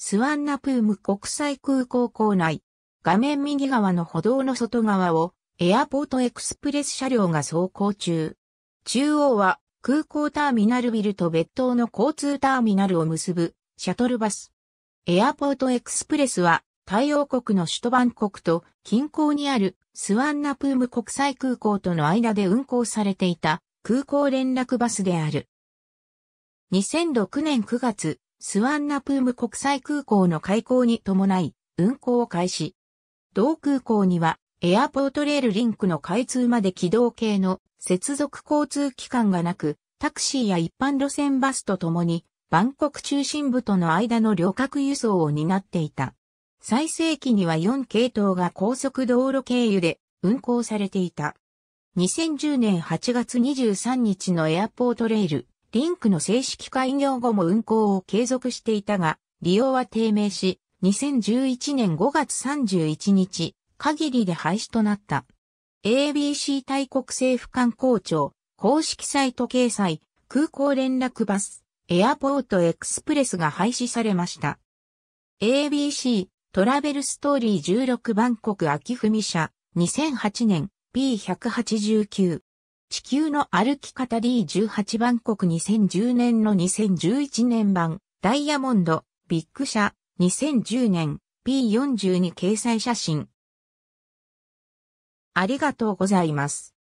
スワンナプーム国際空港構内。画面右側の歩道の外側をエアポートエクスプレス車両が走行中。中央は空港ターミナルビルと別当の交通ターミナルを結ぶシャトルバス。エアポートエクスプレスは太陽国の首都バンコクと近郊にあるスワンナプーム国際空港との間で運行されていた空港連絡バスである。2006年9月、スワンナプーム国際空港の開港に伴い運行を開始。同空港にはエアポートレールリンクの開通まで軌道系の接続交通機関がなく、タクシーや一般路線バスとともに、バンコク中心部との間の旅客輸送を担っていた。最盛期には4系統が高速道路経由で運行されていた。2010年8月23日のエアポートレール、リンクの正式開業後も運行を継続していたが、利用は低迷し、2011年5月31日、限りで廃止となった。ABC 大国政府観光庁、公式サイト掲載、空港連絡バス、エアポートエクスプレスが廃止されました。ABC トラベルストーリー16バンコク秋文社2008年 P189 地球の歩き方 D18 バンコク2010年の2011年版ダイヤモンドビッグ社2010年 P42 掲載写真ありがとうございます。